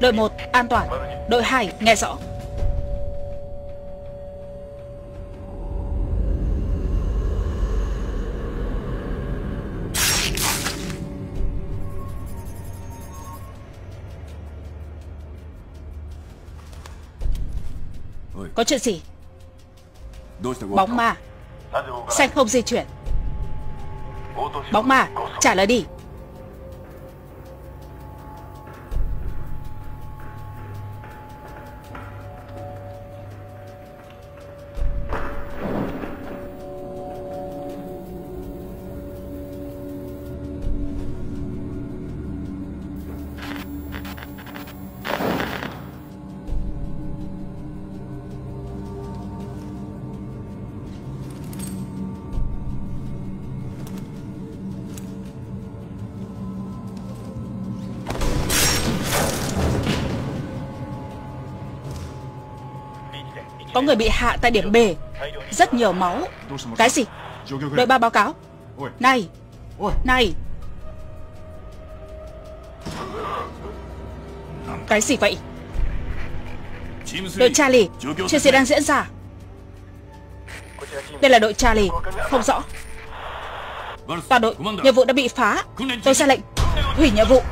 Đội 1 an toàn. Đội 2 nghe rõ. Có chuyện gì? Bóng ma. Xanh không di chuyển. Bóng ma Trả lời đi người bị hạ tại điểm B. Rất nhiều máu. Cái gì? Đội ba báo cáo. Này. Này. Cái gì vậy? Đội Charlie. Chuyện gì đang diễn ra. Đây là đội Charlie. Không rõ. Toàn đội Nhiệm vụ đã bị phá. Tôi ra lệnh Hủy nhiệm vụ.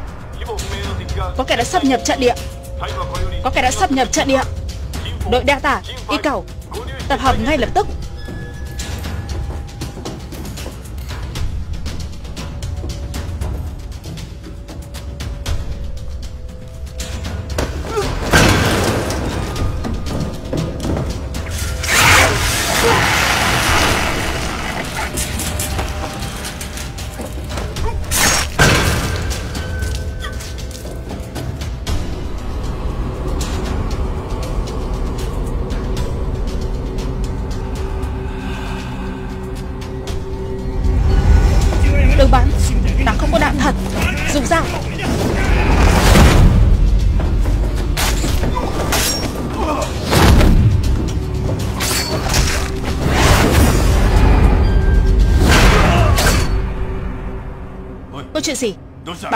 Có kẻ đã xâm nhập trận địa. Có kẻ đã xâm nhập trận địa. Đội Delta, y cầu. Tập hợp ngay lập tức.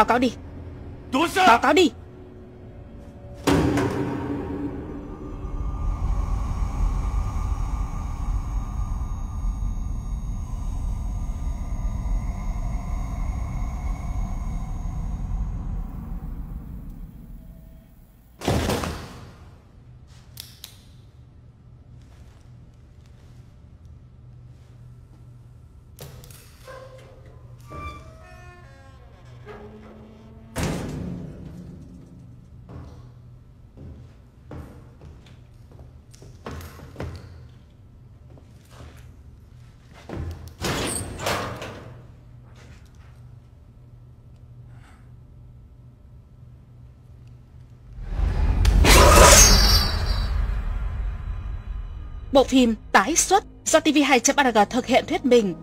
Báo cáo đi. Báo cáo đi Bộ phim tái xuất do TV2.org thực hiện thuyết minh.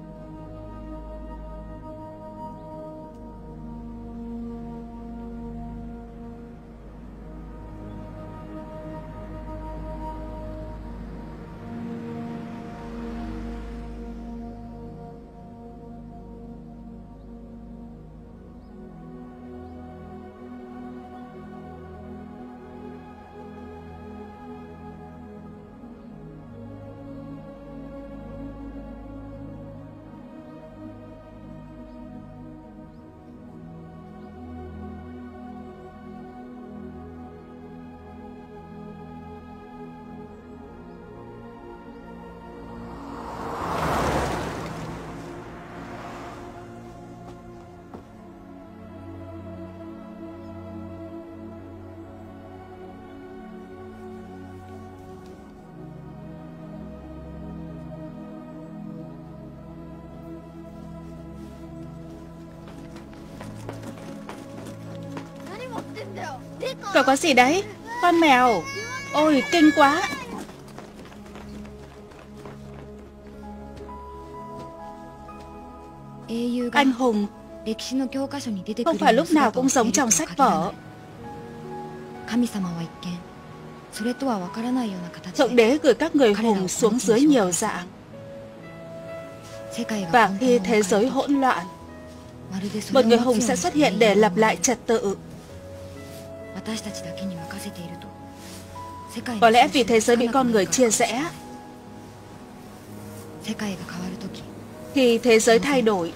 Có gì đấy? Con mèo. Ôi, kinh quá. Anh hùng không phải lúc nào cũng giống trong sách vở. Thượng đế gửi các người hùng xuống dưới nhiều dạng. Và khi thế giới hỗn loạn, một người hùng sẽ xuất hiện để lập lại trật tự. Có lẽ vì thế giới bị con người chia rẽ。Khi thế giới thay đổi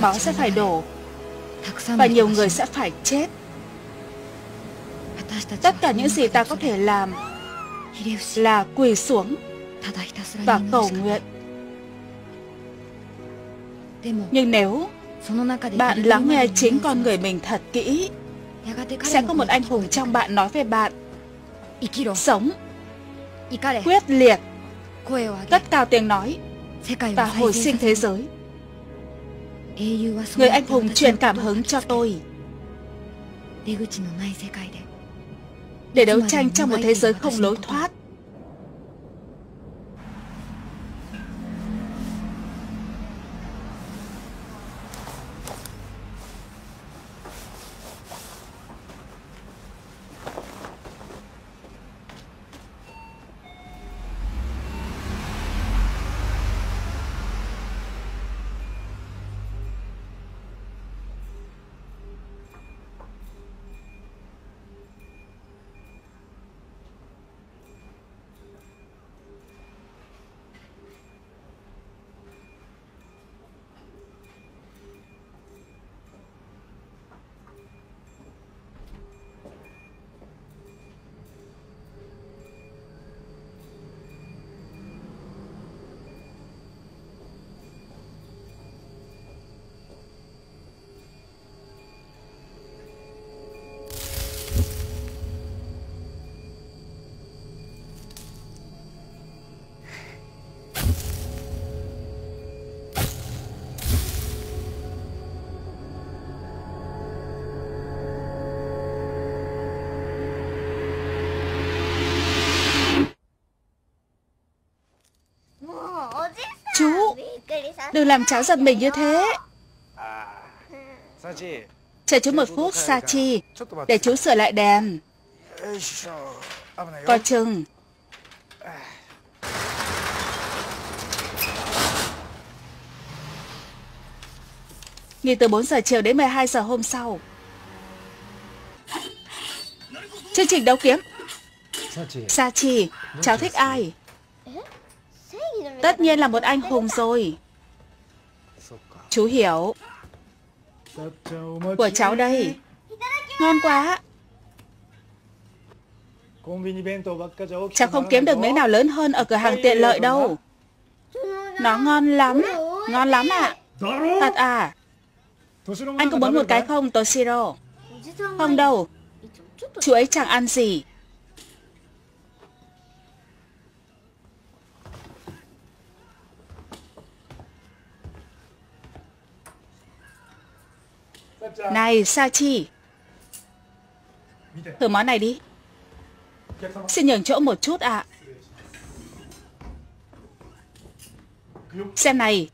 Máu sẽ phải đổ。Và nhiều người sẽ phải chết。Tất cả những gì ta có thể làm Là quỳ xuống。Và cầu nguyện。Nhưng nếu bạn lắng nghe chính con người mình thật kỹ Sẽ có một anh hùng trong bạn nói về bạn. Sống. Quyết liệt. Cất cao tiếng nói. Và hồi sinh thế giới. Người anh hùng truyền cảm hứng cho tôi. Để đấu tranh trong một thế giới không lối thoát Đừng làm cháu giật mình như thế. Chờ chú một phút Sachi Để chú sửa lại đèn. Coi chừng. Nghỉ từ 4 giờ chiều đến 12 giờ hôm sau. Chương trình đấu kiếm. Sachi. Cháu thích ai? Tất nhiên là một anh hùng rồi Chú hiểu. Của cháu đây. Ngon quá. Cháu không kiếm được mấy nào lớn hơn ở cửa hàng tiện lợi đâu. Nó ngon lắm. Ngon lắm ạ. À. Thật à? Anh có muốn một cái không, Toshiro? Không đâu. Chú ấy chẳng ăn gì. Này, Sachi. Thử món này đi. Xin nhường chỗ một chút ạ. À. Xem này.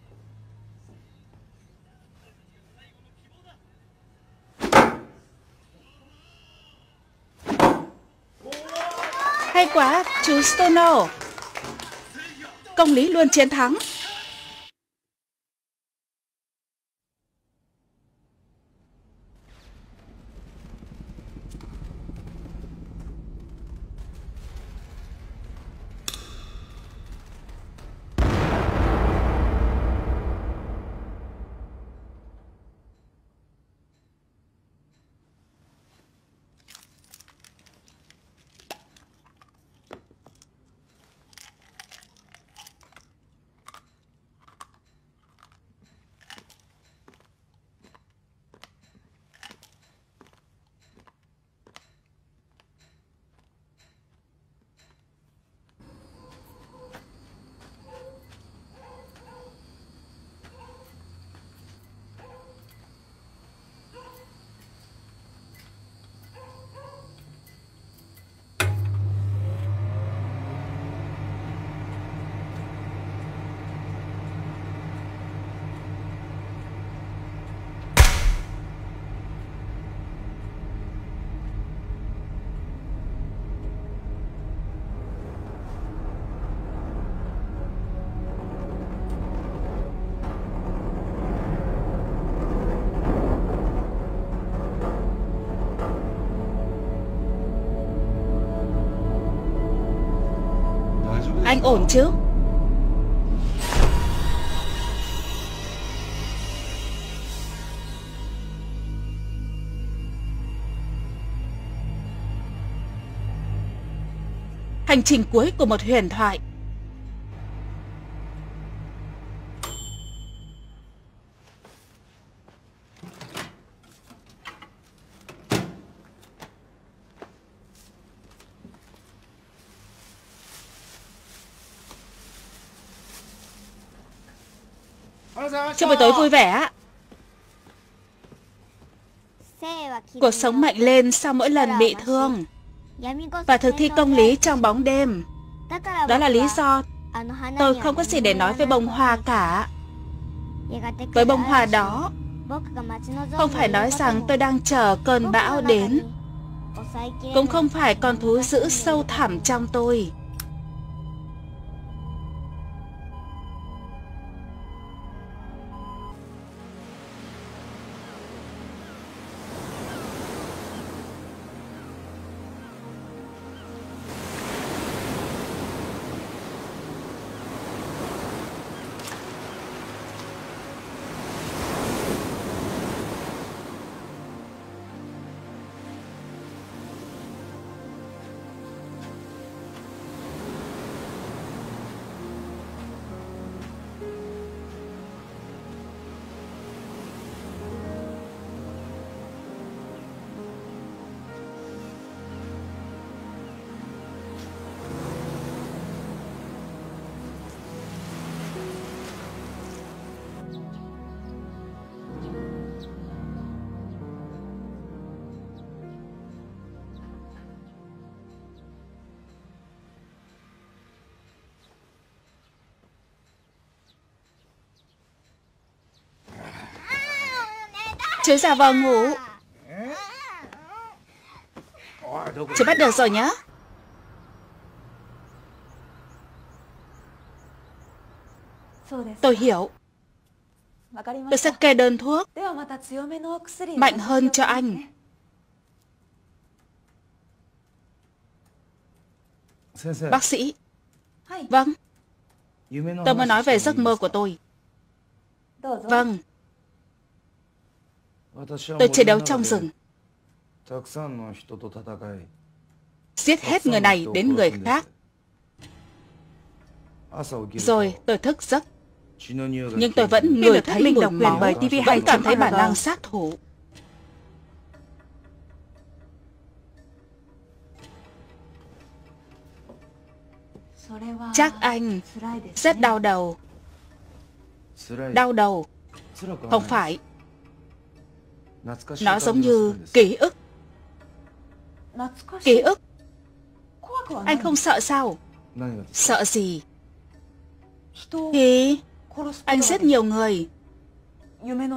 Hay quá, chú Stono. Công lý luôn chiến thắng. Anh ổn chứ? Hành trình cuối của một huyền thoại. Chúc buổi tối vui vẻ Cuộc sống mạnh lên sau mỗi lần bị thương. Và thực thi công lý trong bóng đêm. Đó là lý do tôi không có gì để nói với bông hoa cả. Với bông hoa đó, Không phải nói rằng tôi đang chờ cơn bão đến. Cũng không phải con thú dữ sâu thẳm trong tôi. Chú giả vờ ngủ. Chú bắt được rồi nhá. Tôi hiểu. Tôi sẽ kê đơn thuốc Mạnh hơn cho anh. Bác sĩ. Vâng. Tôi mới nói về giấc mơ của tôi. Vâng. Tôi chiến đấu trong rừng. Giết hết người này đến người khác. Rồi tôi thức giấc. Nhưng tôi vẫn ngửi thấy mình độc quyền bởi TV Vẫn cảm thấy bản năng sát thủ. Chắc anh rất đau đầu. Đau đầu. Không phải nó giống như ký ức。Ký ức。Anh không sợ sao Sợ gì？Thì Anh giết nhiều người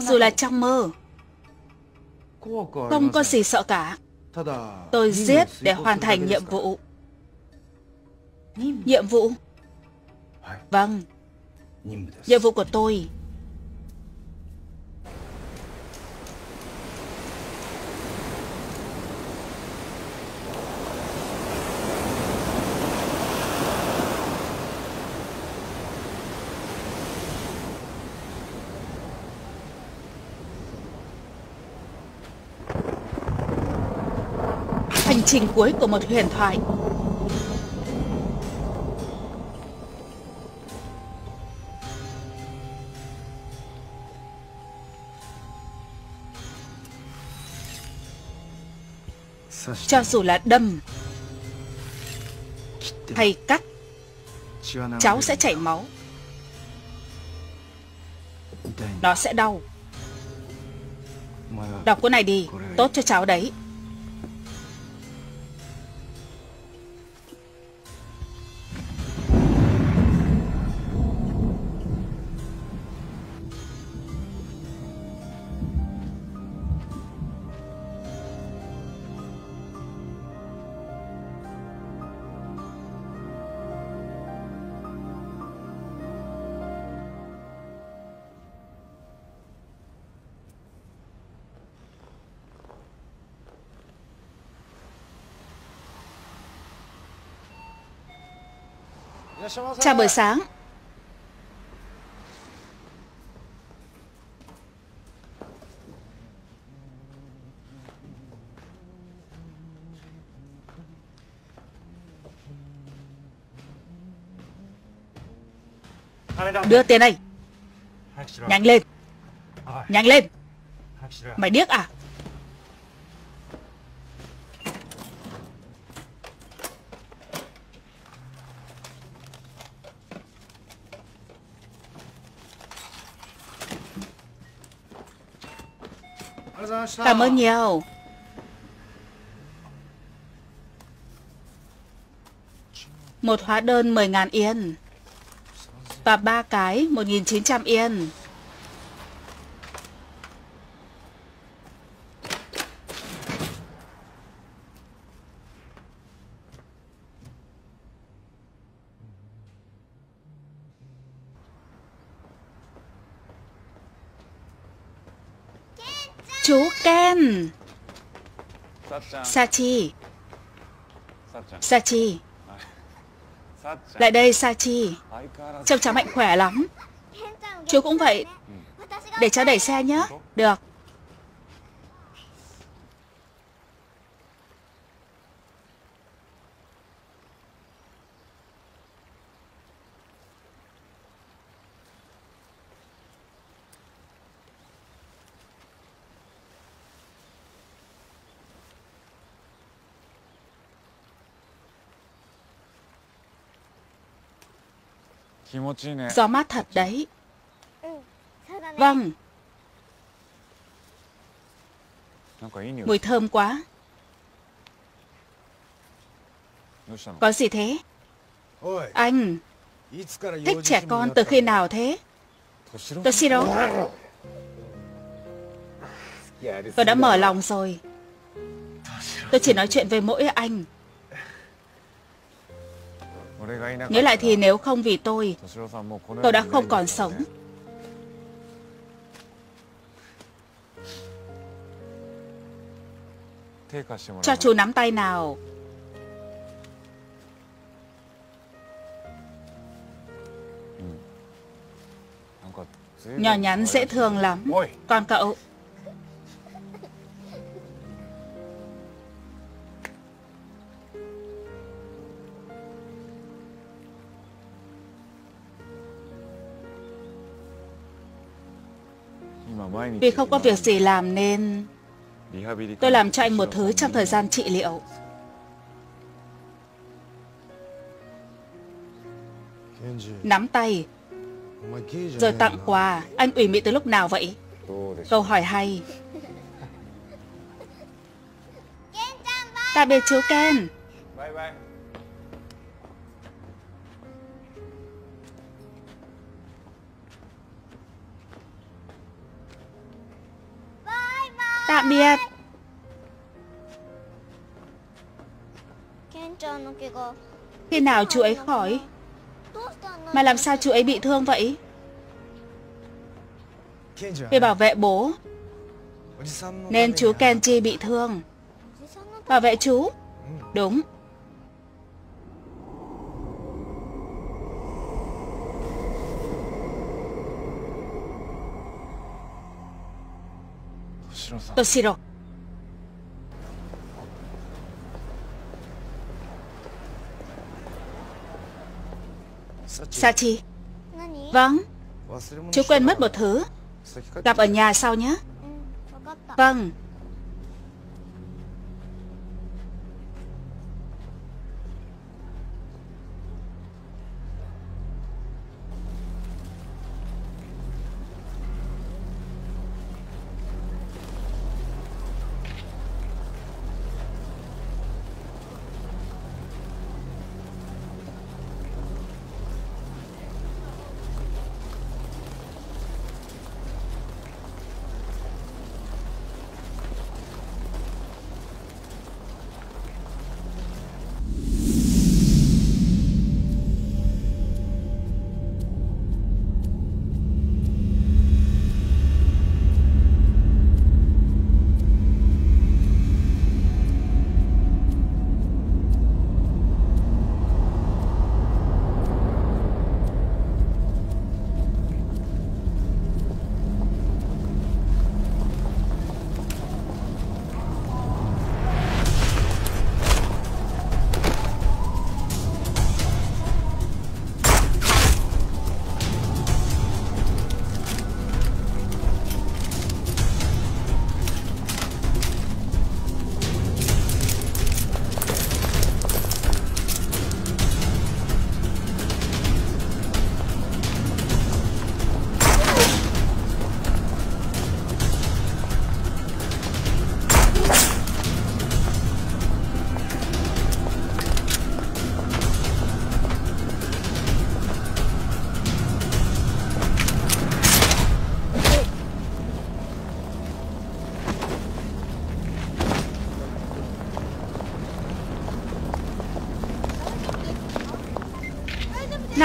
Dù là trong mơ。Không có gì sợ cả。Tôi giết để hoàn thành nhiệm vụ。Nhiệm vụ。Vâng。Nhiệm vụ của tôi hành trình cuối của một huyền thoại. Cho dù là đâm hay cắt, cháu sẽ chảy máu. Nó sẽ đau. Đọc cuốn này đi, tốt cho cháu đấy. Chào buổi sáng. Đưa tiền đây. Nhanh lên. Nhanh lên. Mày điếc à? Cảm ơn nhiều. Một hóa đơn 10.000 yên. Và ba cái 1.900 yên Chú Ken Sachi. Sachi. Lại đây Sachi. Trông cháu mạnh khỏe lắm. Chú cũng vậy. Để cháu đẩy xe nhé Được Gió mát thật đấy. Ừ, vâng. Mùi thơm quá. Có gì thế? Anh. Thích trẻ con từ khi nào thế? Toshiro dạ, Tôi đã mở lòng rồi. Tôi chỉ nói chuyện với mỗi anh. Nghĩ lại thì nếu không vì tôi, tôi đã không còn sống. Cho chú nắm tay nào. Nhỏ nhắn dễ thương lắm. Con cậu, Vì không có việc gì làm nên tôi làm cho anh một thứ trong thời gian trị liệu. Nắm tay, rồi tặng quà. Anh ủy mị từ lúc nào vậy? Câu hỏi hay. Tạm biệt chú Ken. Bye bye. Khi nào chú ấy khỏi? Mà làm sao chú ấy bị thương vậy? Vì bảo vệ bố. Nên chú Kenji bị thương. Bảo vệ chú. Đúng. Toshiro Sachi. Vâng. Chú quên mất một thứ. Gặp ở nhà sau nhé. Vâng.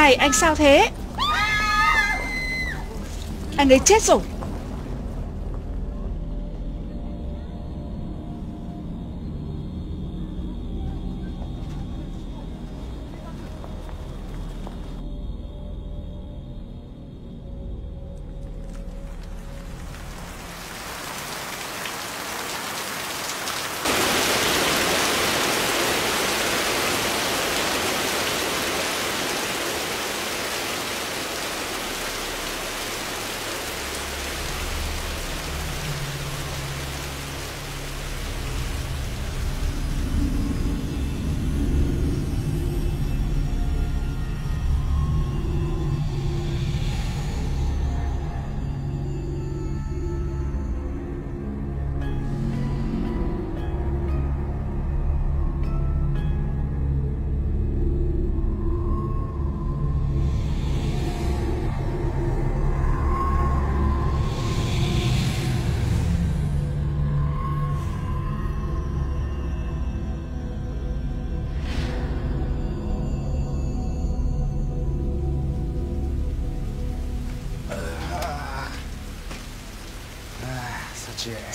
Này anh sao thế? Anh ấy chết rồi.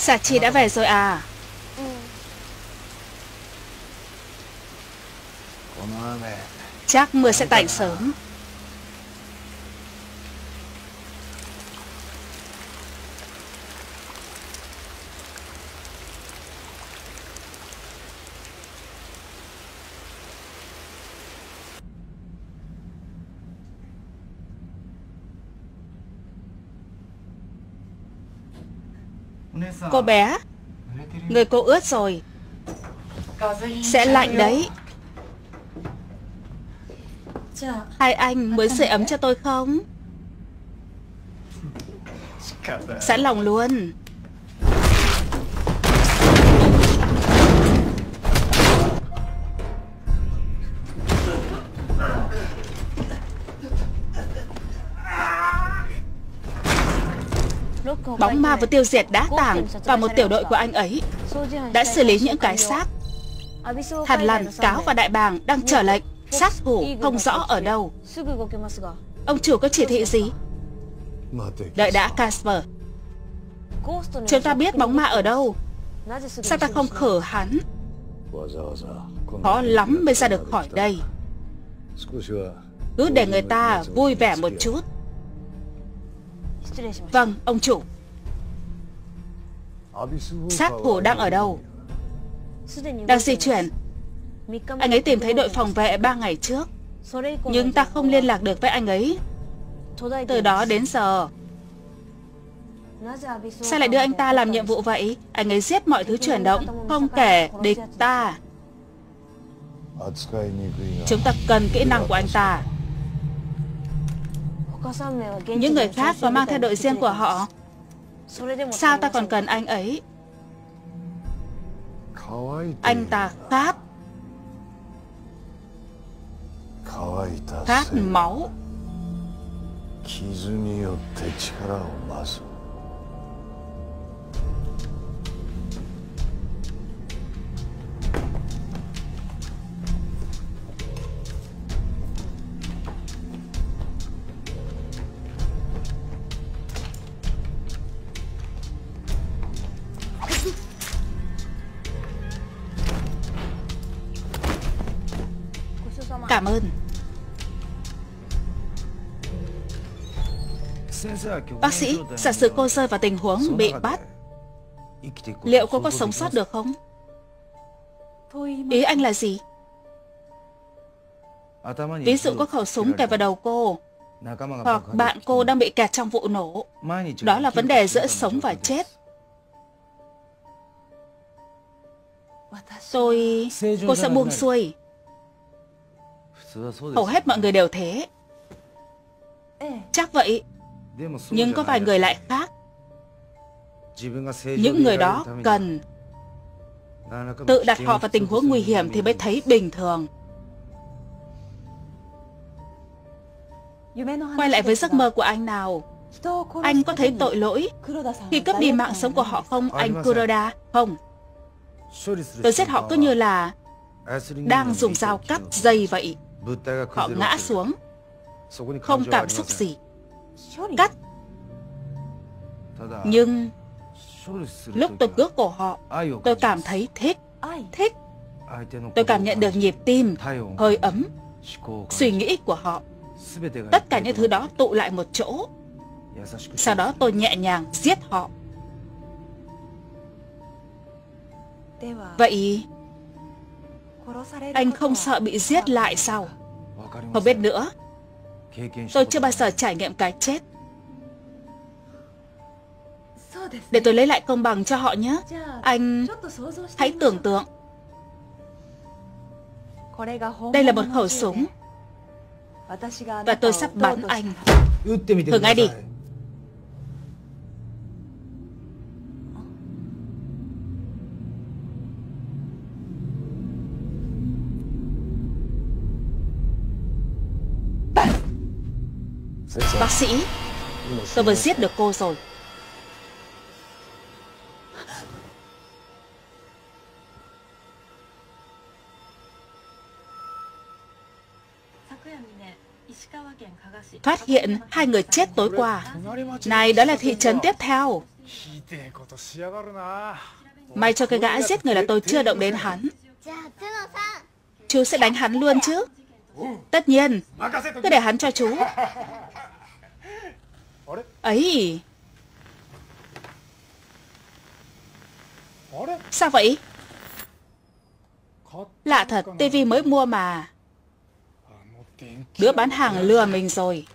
Dạ, Xà chi đã về rồi à. Ừ. Chắc mưa sẽ tạnh sớm. Cô bé. Người cô ướt rồi. Sẽ lạnh đấy. Hai anh mới sưởi ấm cho tôi không? Sẵn lòng luôn. Bóng ma vừa tiêu diệt đá tảng và một tiểu đội của anh ấy đã xử lý những cái xác. Hàn lằn Cáo và Đại Bàng đang trở lệnh sát thủ không rõ ở đâu. Ông chủ có chỉ thị gì? Đợi đã Casper. Chúng ta biết bóng ma ở đâu. Sao ta không khở hắn? Khó lắm mới ra được khỏi đây. Cứ để người ta vui vẻ một chút. Vâng, ông chủ. Sát hổ đang ở đâu? Đang di chuyển. Anh ấy tìm thấy đội phòng vệ 3 ngày trước Nhưng ta không liên lạc được với anh ấy. Từ đó đến giờ Sao lại đưa anh ta làm nhiệm vụ vậy? Anh ấy giết mọi thứ chuyển động Không kể địch ta. Chúng ta cần kỹ năng của anh ta. Những người khác có mang theo đội riêng của họ. Sao ta còn cần anh ấy? Anh ta khát. Khát máu. Bác sĩ, giả sử cô rơi vào tình huống bị bắt Liệu cô có sống sót được không? Ý anh là gì? Ví dụ có khẩu súng kẹp vào đầu cô Hoặc bạn cô đang bị kẹt trong vụ nổ. Đó là vấn đề giữa sống và chết. Tôi... Cô sẽ buông xuôi. Hầu hết mọi người đều thế. Chắc vậy nhưng có vài người lại khác. Những người đó cần Tự đặt họ vào tình huống nguy hiểm thì mới thấy bình thường. Quay lại với giấc mơ của anh nào? Anh có thấy tội lỗi? Khi cướp đi mạng sống của họ không, anh Kuroda? Không. Tôi giết họ cứ như là Đang dùng dao cắt dây vậy. Họ ngã xuống. Không cảm xúc gì. Cắt. Nhưng lúc tôi cướp cổ họ, tôi cảm thấy thích. Thích. Tôi cảm nhận được nhịp tim, hơi ấm, suy nghĩ của họ. Tất cả những thứ đó tụ lại một chỗ. Sau đó tôi nhẹ nhàng giết họ. Vậy anh không sợ bị giết lại sao? Không biết nữa. Tôi chưa bao giờ trải nghiệm cái chết. Để tôi lấy lại công bằng cho họ nhé. Anh hãy tưởng tượng. Đây là một khẩu súng. Và tôi sắp bắn anh. Thử ngay đi. Bác sĩ, tôi vừa giết được cô rồi. Phát hiện hai người chết tối qua. Này, đó là thị trấn tiếp theo. May cho cái gã giết người là tôi chưa động đến hắn. Chú sẽ đánh hắn luôn chứ? Tất nhiên, cứ để hắn cho chú. Ấy Sao vậy? Lạ thật tivi mới mua mà. Đứa bán hàng lừa mình rồi.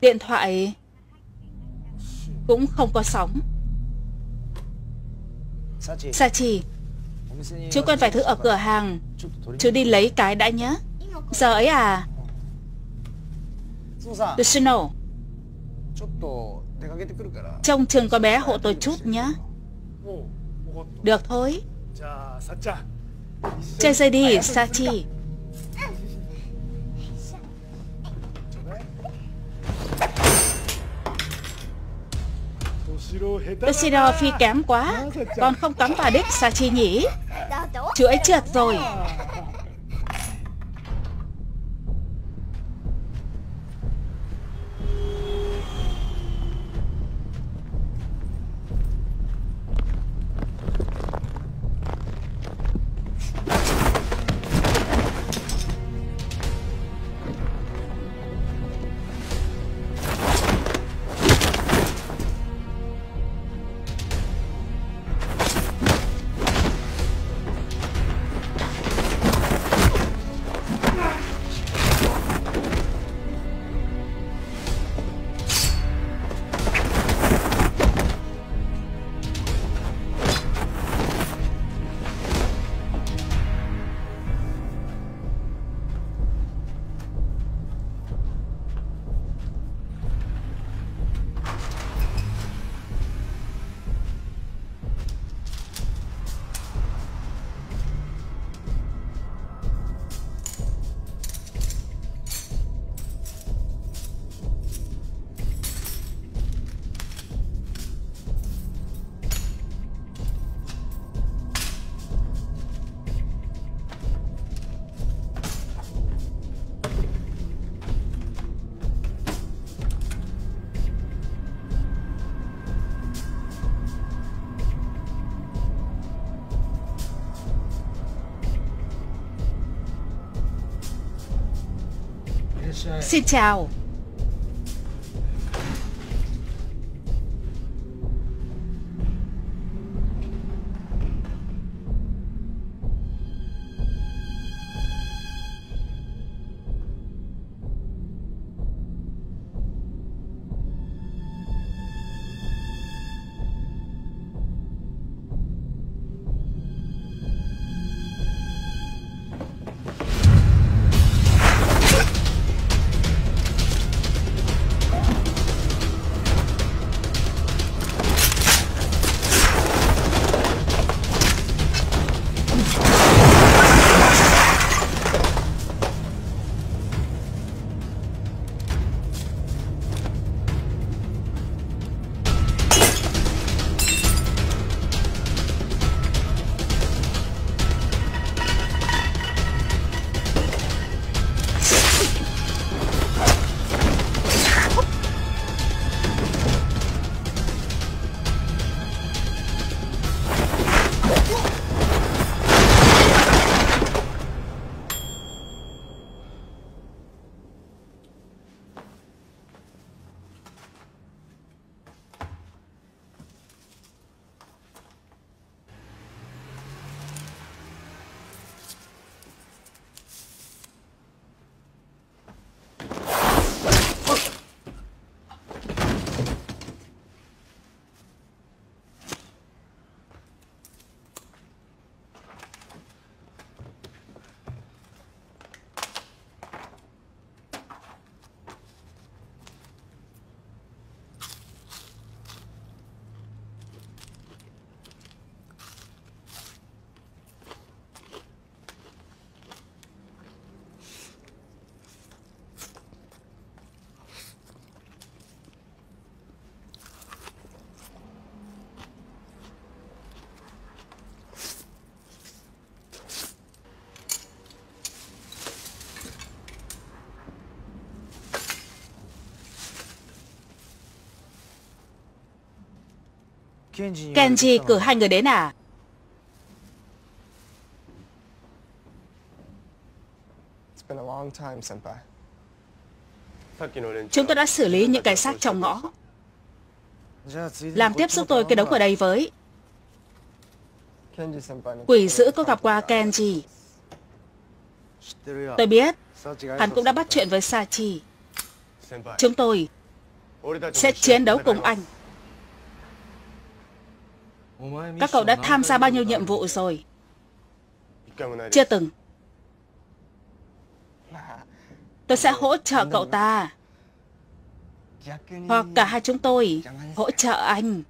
Điện thoại Cũng không có sóng. Sachi Chú còn vài thứ ở cửa hàng. Chú đi lấy cái đã nhé Giờ ấy à Yoshino Trông chừng có bé hộ tôi chút nhé Được thôi. Chơi dây đi Sachi. Yoshino phi kém quá. Con không cắm vào đích Sachi nhỉ. Chú ấy trượt rồi Xin chào Kenji cử hai người đến à? Chúng tôi đã xử lý những cái xác trong ngõ. Làm tiếp giúp tôi cái đống ở đây với. Quỷ dữ có gặp qua Kenji. Tôi biết, hắn cũng đã bắt chuyện với Sachi. Chúng tôi sẽ chiến đấu cùng anh. Các cậu đã tham gia bao nhiêu nhiệm vụ rồi? Chưa từng. Tôi sẽ hỗ trợ cậu ta. Hoặc cả hai chúng tôi hỗ trợ anh.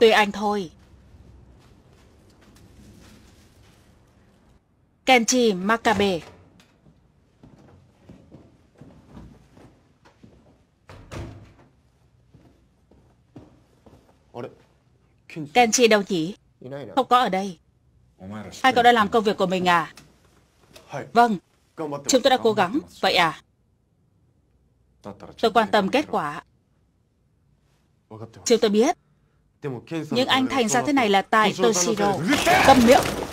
Tùy anh thôi. Kenji Makabe Kenji đâu nhỉ? Không có ở đây. Hai cậu đã làm công việc của mình à? Vâng, chúng tôi đã cố gắng. Vậy à? Tôi quan tâm kết quả. Chúng tôi biết. Nhưng anh thành ra thế này là tại Toshiro. Câm miệng.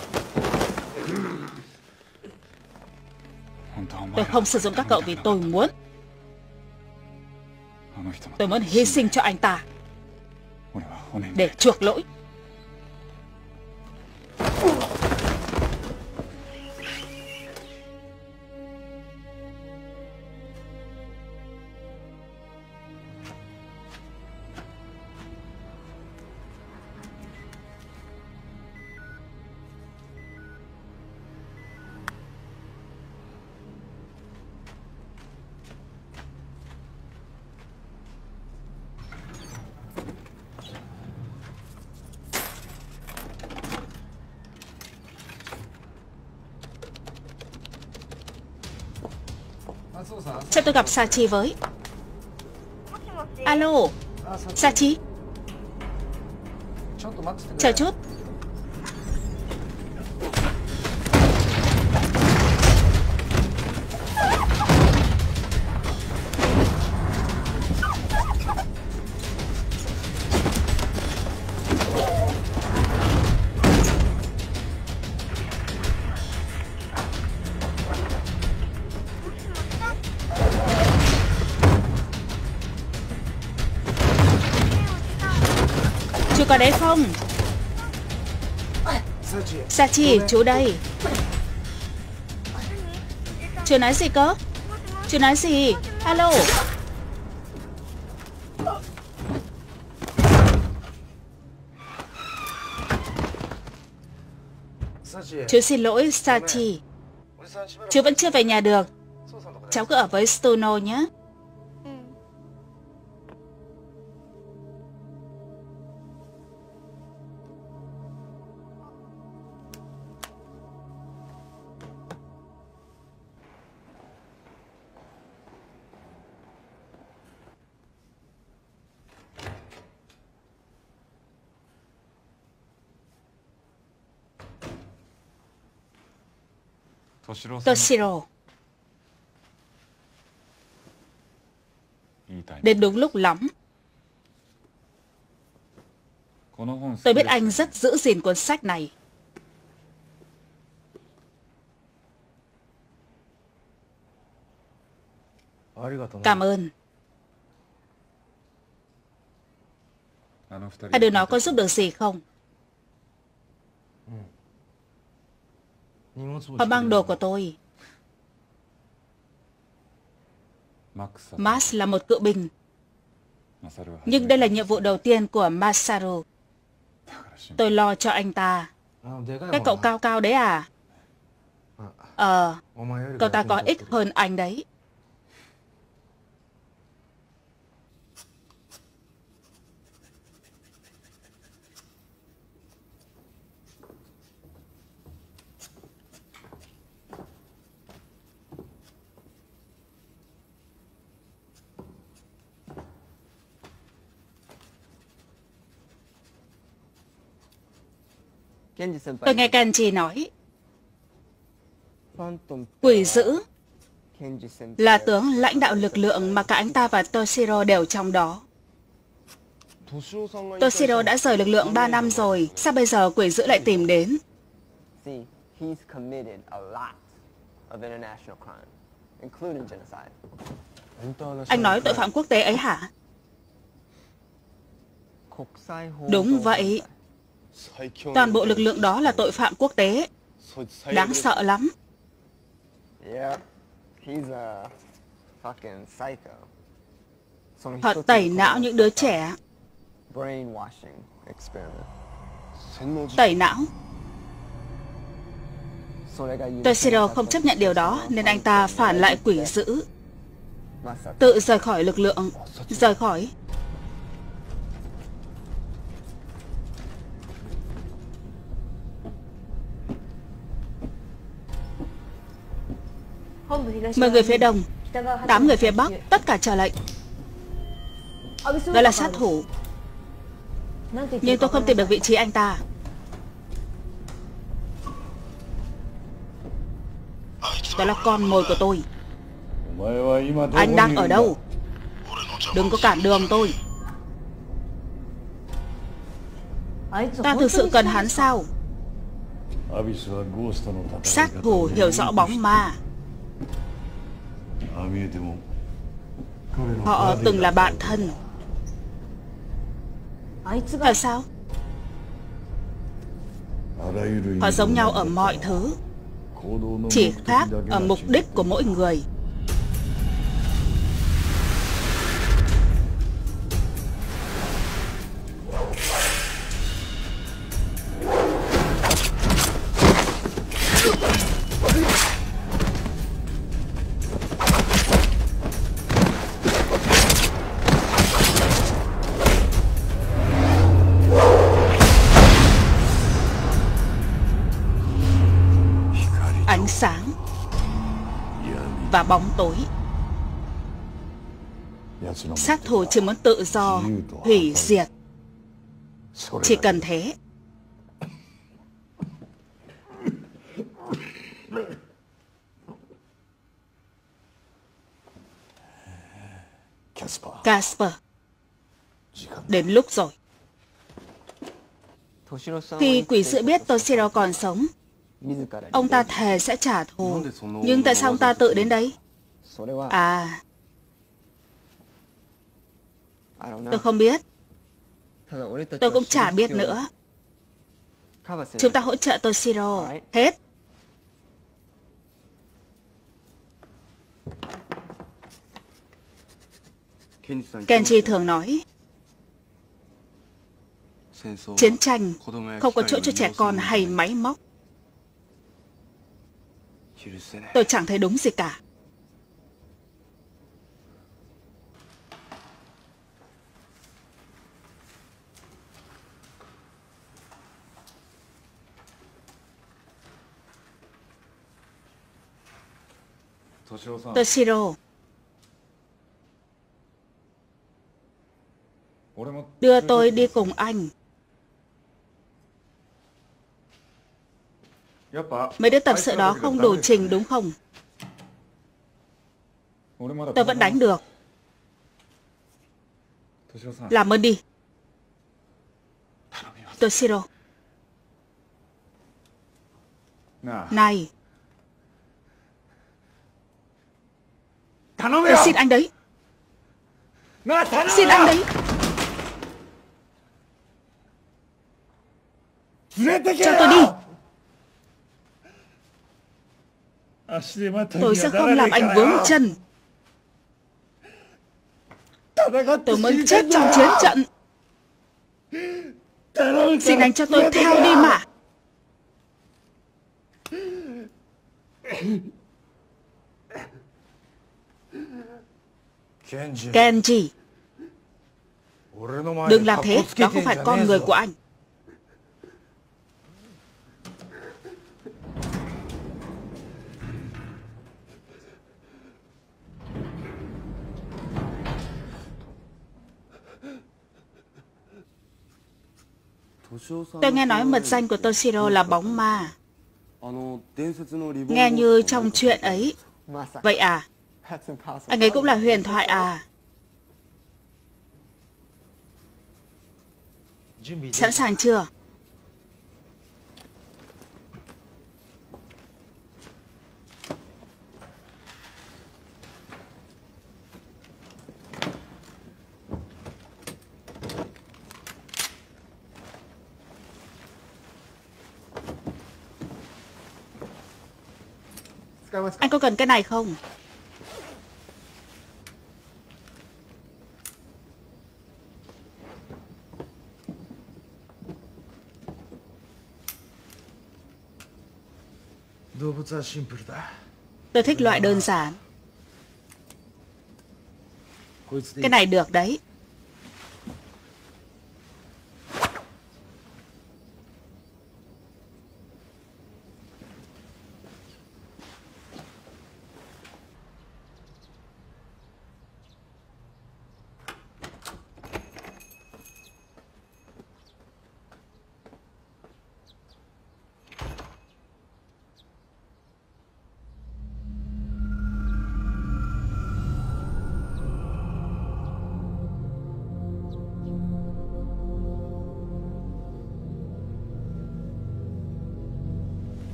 Tôi không sử dụng các cậu vì tôi muốn. Tôi muốn hy sinh cho anh ta. Để chuộc lỗi. Sachi với. Alo, Sachi. Chờ chút. Có đấy không? Sachi, chú đây. Chú nói gì cơ? Chú nói gì? Alo. Chú xin lỗi, Sachi. Chú vẫn chưa về nhà được. Cháu cứ ở với Stuno nhé. Toshiro. Đến đúng lúc lắm. Tôi biết anh rất giữ gìn cuốn sách này. Cảm ơn. Hai đứa nó có giúp được gì không? Họ mang đồ của tôi. Max là một cựu binh. Nhưng đây là nhiệm vụ đầu tiên của Masaru. Tôi lo cho anh ta. Cái cậu cao cao đấy à? Ờ, cậu ta có ích hơn anh đấy. Tôi nghe Kenji nói, quỷ dữ là tướng lãnh đạo lực lượng mà cả anh ta và Toshiro đều trong đó. Toshiro đã rời lực lượng 3 năm rồi, sao bây giờ quỷ dữ lại tìm đến? Anh nói tội phạm quốc tế ấy hả? Đúng vậy. Toàn bộ lực lượng đó là tội phạm quốc tế. Đáng sợ lắm. Họ tẩy não những đứa trẻ. Tẩy não. Toshiro không chấp nhận điều đó, nên anh ta phản lại quỷ dữ. Tự rời khỏi lực lượng. Rời khỏi. Mười người phía đông, tám người phía bắc, tất cả chờ lệnh. Đó là sát thủ. Nhưng tôi không tìm được vị trí anh ta. Đó là con mồi của tôi. Anh đang ở đâu? Đừng có cản đường tôi. Ta thực sự cần hắn sao? Sát thủ hiểu rõ bóng ma. Họ từng là bạn thân. Thật sao? Họ giống nhau ở mọi thứ Chỉ khác ở mục đích của mỗi người bóng tối. Sát thủ chỉ muốn tự do, hủy diệt. Chỉ cần thế. Casper, đến lúc rồi. Khi quỷ sự biết Toshiro còn sống, Ông ta thề sẽ trả thù, Nhưng tại sao ông ta tự đến đấy? À Tôi không biết. Tôi cũng chả biết nữa. Chúng ta hỗ trợ Toshiro Hết. Kenji thường nói, Chiến tranh không có chỗ cho trẻ con hay máy móc. Tôi chẳng thấy đúng gì cả. Toshiro Đưa tôi đi cùng anh Mấy đứa tập sự đó không đủ trình đúng không? Tôi vẫn đánh được. Làm ơn đi. Toshiro. Này. Tôi xin anh đấy. Xin anh đấy. Cho tôi đi. Tôi sẽ không làm anh vướng chân. Tôi muốn chết trong chiến trận. Xin anh cho tôi theo đi mà. Kenji. Đừng làm thế Đó không phải con người của anh Tôi nghe nói mật danh của Toshiro là bóng ma. Nghe như trong chuyện ấy. Vậy à? Anh ấy cũng là huyền thoại à? Sẵn sàng chưa? Anh có cần cái này không? Tôi thích loại đơn giản. Cái này được đấy.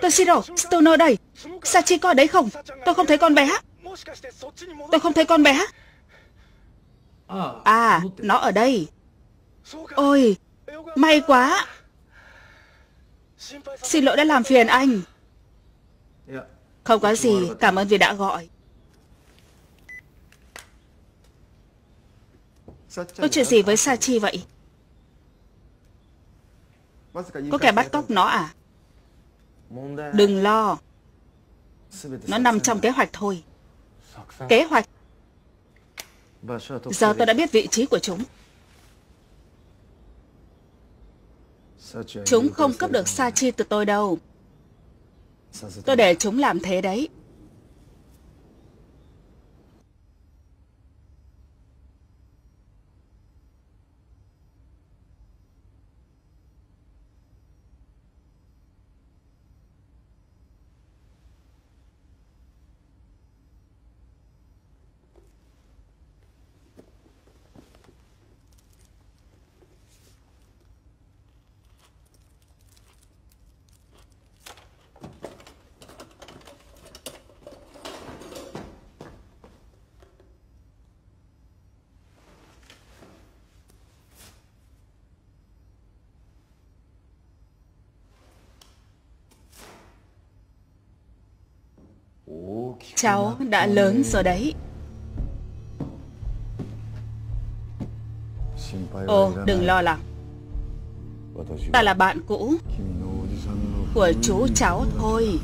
Toshiro, Stoner đây. Sachi có ở đấy không? Tôi không thấy con bé. Tôi không thấy con bé. À, nó ở đây. Ôi, may quá. Xin lỗi đã làm phiền anh. Không có gì, cảm ơn vì đã gọi. Có chuyện gì với Sachi vậy? Có kẻ bắt cóc nó à? Đừng lo. Nó nằm trong kế hoạch thôi. Kế hoạch. Giờ tôi đã biết vị trí của chúng. Chúng không cướp được Sachi từ tôi đâu. Tôi để chúng làm thế đấy. Cháu đã lớn rồi đấy. Ồ, đừng lo lắng. Ta là bạn cũ của chú cháu thôi.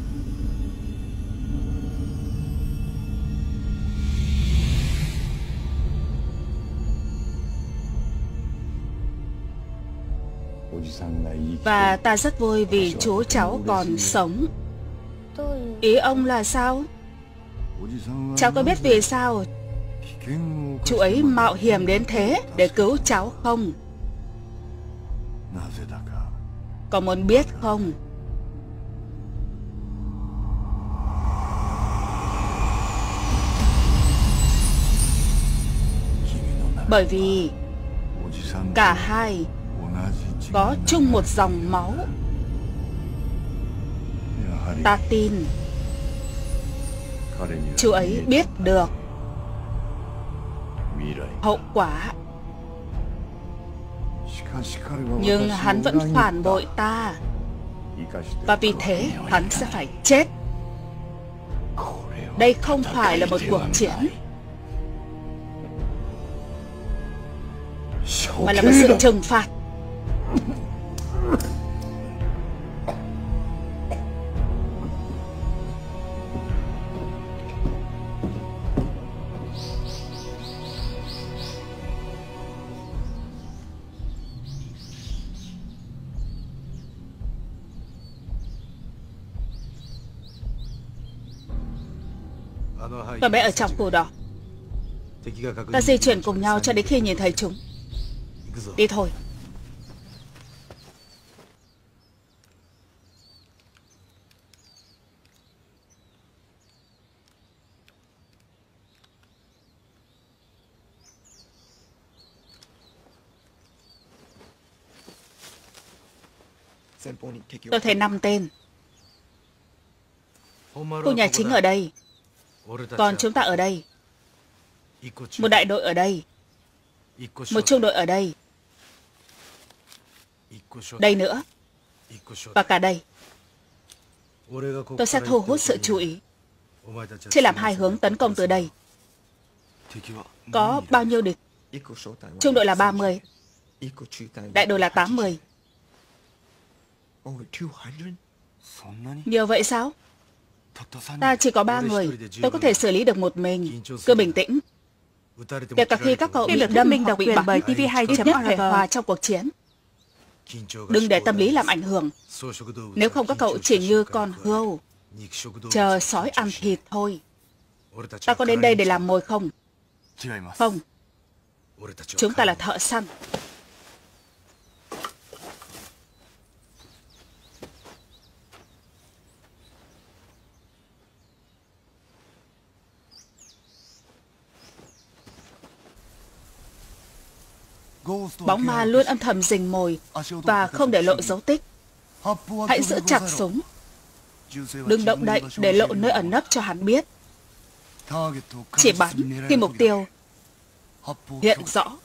Và ta rất vui vì chú cháu còn sống. Ý ông là sao? Cháu có biết vì sao chú ấy mạo hiểm đến thế để cứu cháu không? Có muốn biết không? Bởi vì cả hai có chung một dòng máu. Ta tin chú ấy biết được hậu quả. Nhưng hắn vẫn phản bội ta. Và vì thế hắn sẽ phải chết. Đây không phải là một cuộc chiến, mà là một sự trừng phạt. Và bé ở trong khu đỏ Ta di chuyển cùng nhau cho đến khi nhìn thấy chúng. Đi thôi. Tôi thấy năm tên. Khu nhà chính ở đây. Còn chúng ta ở đây. Một đại đội ở đây. Một trung đội ở đây. Đây nữa. Và cả đây. Tôi sẽ thu hút sự chú ý. Sẽ làm hai hướng tấn công từ đây. Có bao nhiêu địch? Trung đội là 30 Đại đội là 80 Nhiều vậy sao? Ta chỉ có ba người. Tôi có thể xử lý được một mình. Cứ bình tĩnh. Kể cả khi các cậu bị đâm mình độc quyền bởi tv2.org nhất phải hòa trong cuộc chiến. Đừng để tâm lý làm ảnh hưởng. Nếu không các cậu chỉ như con hươu. Chờ sói ăn thịt thôi. Ta có đến đây để làm mồi không? Không. Chúng ta là thợ săn. Bóng ma luôn âm thầm rình mồi Và không để lộ dấu tích. Hãy giữ chặt súng. Đừng động đậy để lộ nơi ẩn nấp cho hắn biết. Chỉ bắn khi mục tiêu. Hiện rõ.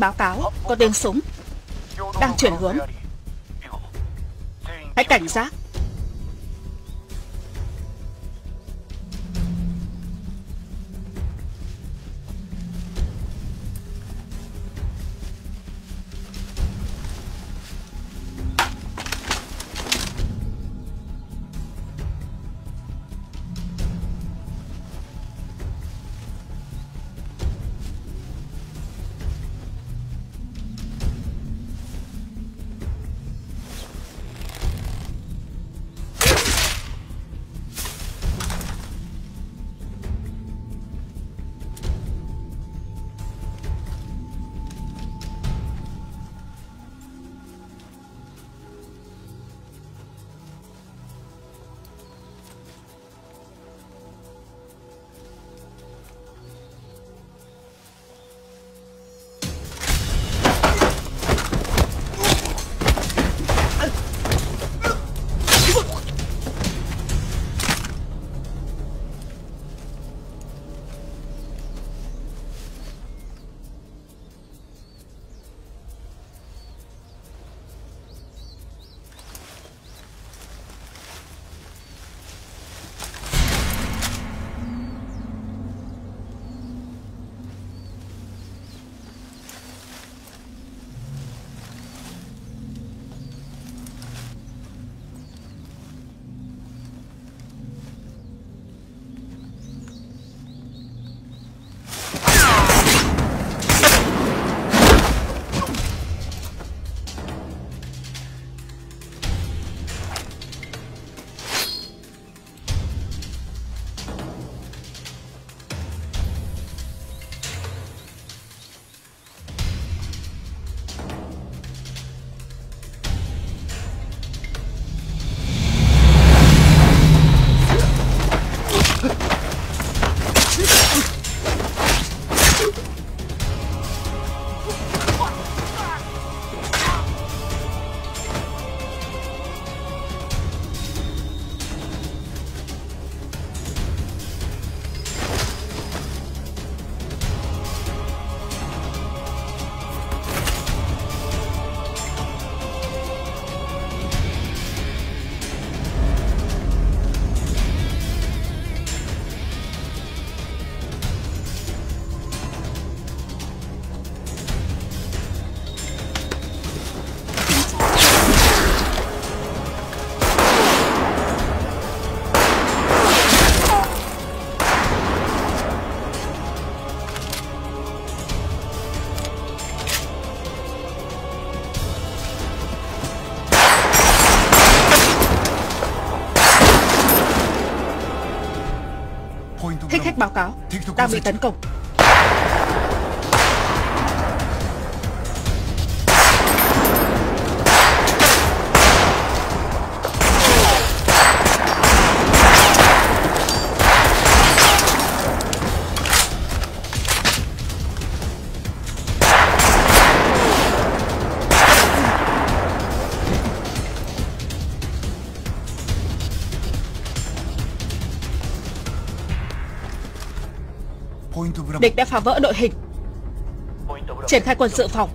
Báo cáo Có tiếng súng Đang chuyển hướng. Hãy cảnh giác. Khách báo cáo. Đang bị tấn công Địch đã phá vỡ đội hình. Triển khai quân sự phòng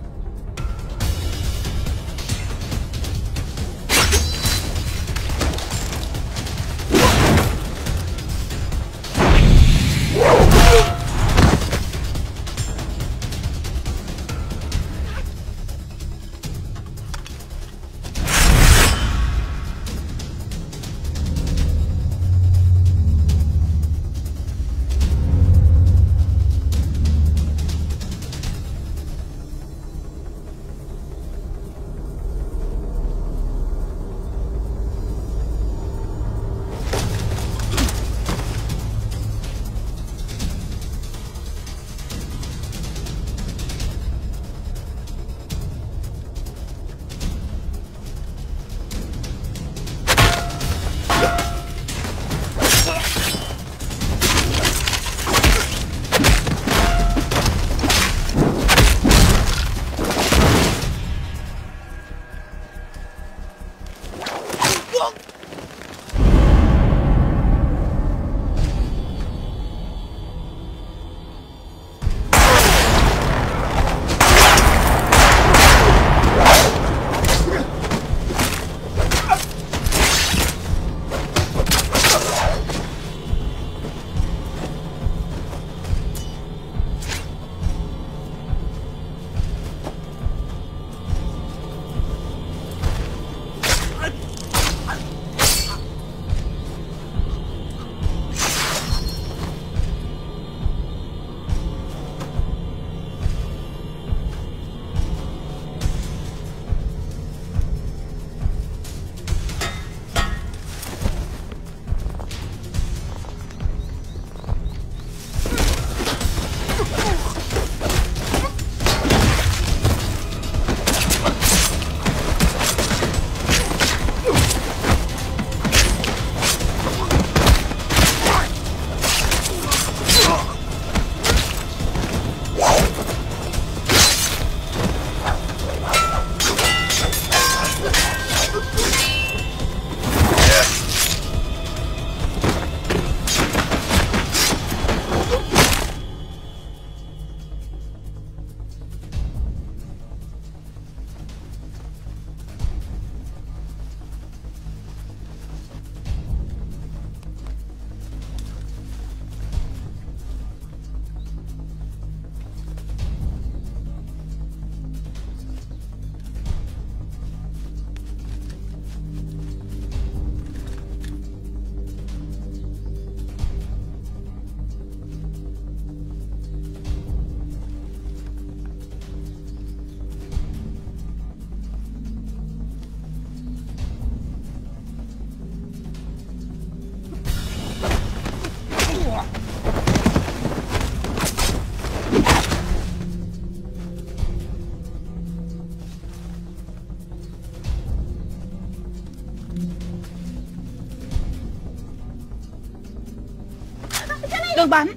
Đừng bắn?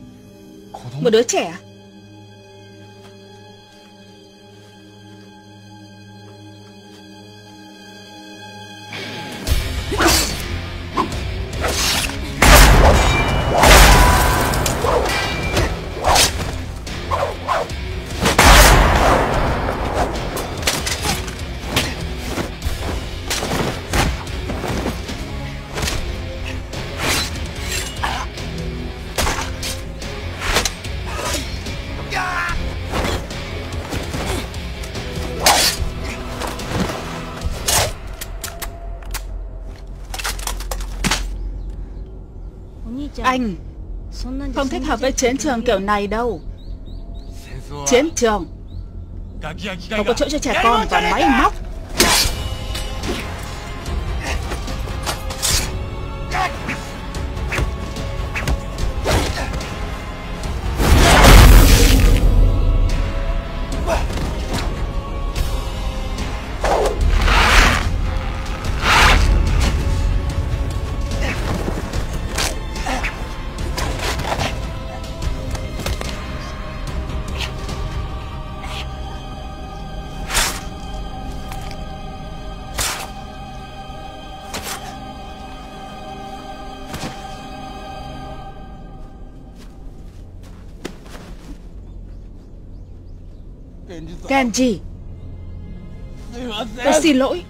Một đứa trẻ Anh. Không thích hợp với chiến trường kiểu này đâu. Chiến trường. Không có chỗ cho trẻ con và máy móc. Kenji, Tôi xin lỗi.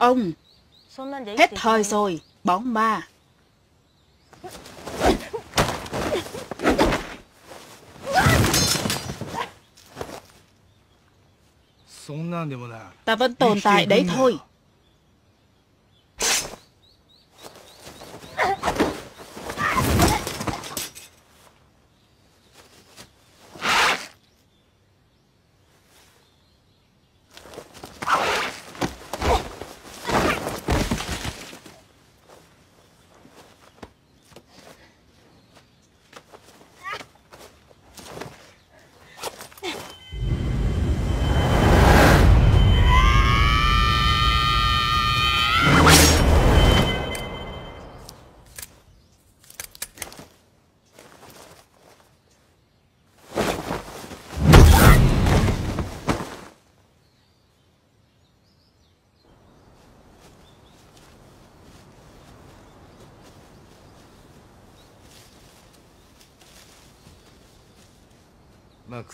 Ông. Hết thời rồi bóng ma. Ta vẫn tồn tại đấy thôi.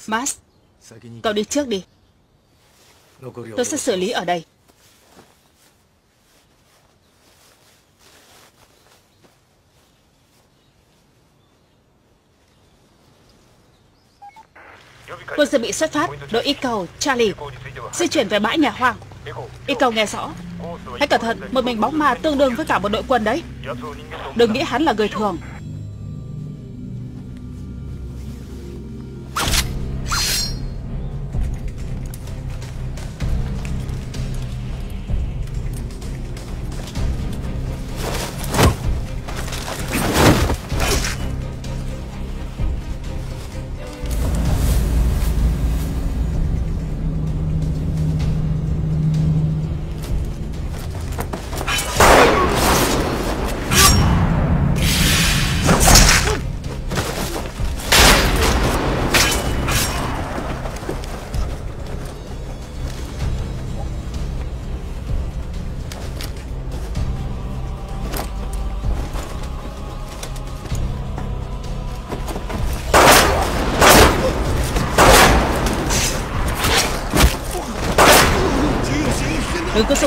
Max Cậu đi trước đi. Tôi sẽ xử lý ở đây. Quân dự bị xuất phát. Đội y cầu Charlie Di chuyển về bãi nhà hoang Y cầu nghe rõ. Hãy cẩn thận Một mình bóng ma tương đương với cả một đội quân đấy. Đừng nghĩ hắn là người thường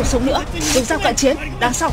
súng nữa Dùng dao cận chiến đáng sau.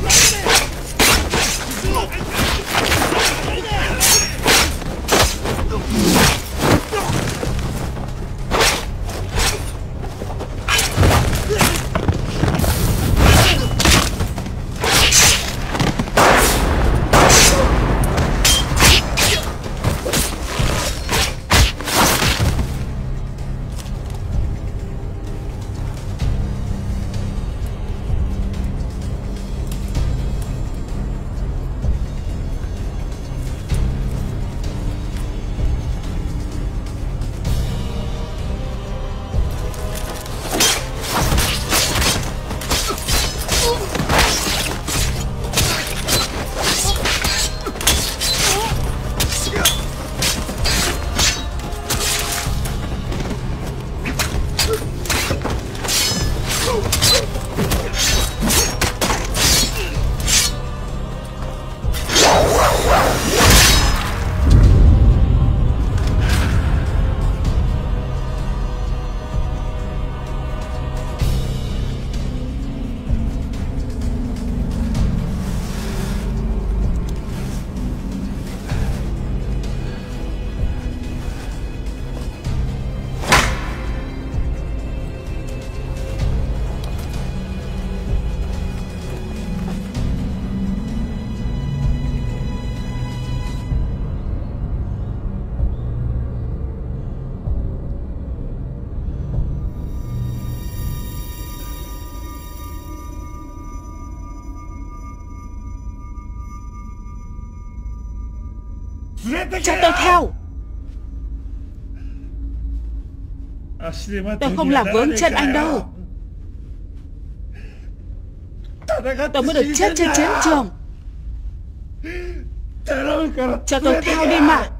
Cho tôi theo. Tôi không làm vướng chân anh đâu. Tôi mới được chết trên chiến trường. Cho tôi theo đi mà.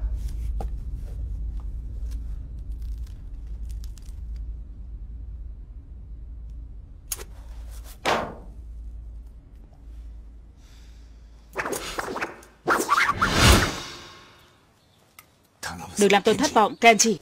Đừng làm tôi thất vọng, Kenji.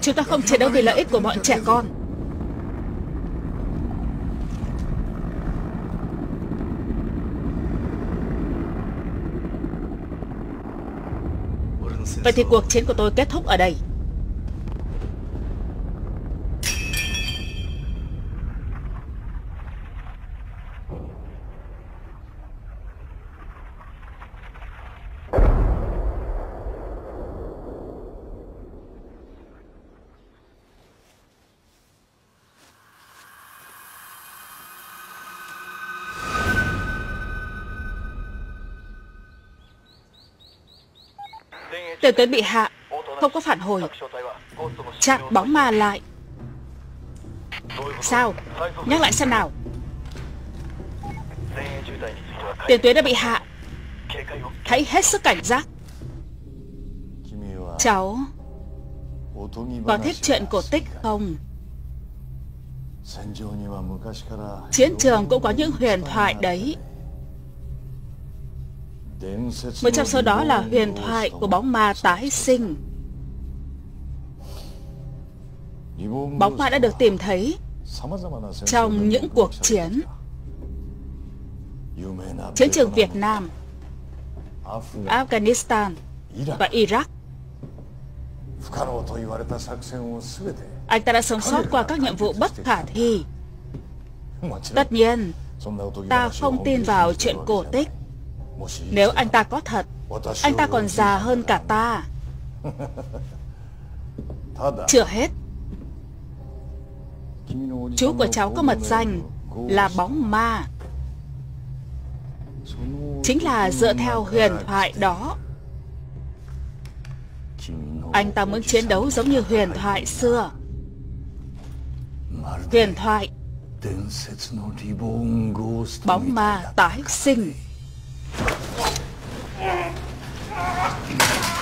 Chúng ta không chiến đấu vì lợi ích của bọn trẻ con. Vậy thì cuộc chiến của tôi kết thúc ở đây. Tiêu tuyến bị hạ, Không có phản hồi. Chặn bóng ma lại. Sao? Nhắc lại xem nào. Tiền tuyến đã bị hạ. Hãy hết sức cảnh giác. Cháu Có thích chuyện cổ tích không? Chiến trường cũng có những huyền thoại đấy. Một trong số đó là huyền thoại của bóng ma tái sinh. Bóng ma đã được tìm thấy Trong những cuộc chiến. Chiến trường Việt Nam, Afghanistan và Iraq. Anh ta đã sống sót qua các nhiệm vụ bất khả thi. Tất nhiên, Ta không tin vào chuyện cổ tích. Nếu anh ta có thật Anh ta còn già hơn cả ta. Chưa hết. Chú của cháu có mật danh Là bóng ma. Chính là dựa theo huyền thoại đó. Anh ta muốn chiến đấu giống như huyền thoại xưa. Huyền thoại Bóng ma tái sinh. Ah!